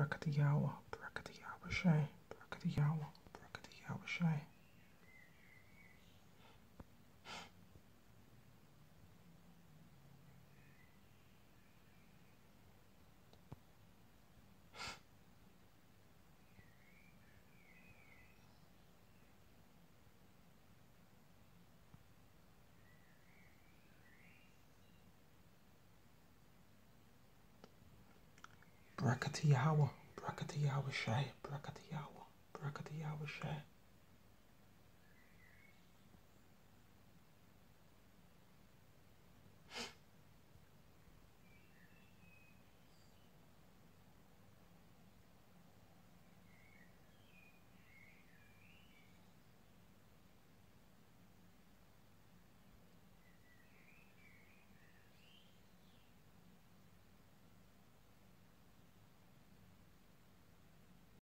Brakatayawa, Brakatayawa Shay, Brakatayawa, Brakatayawa Shay. Brakatayawa, Brakatayawa Shay, Brakatayawa, Brakatayawa Shay.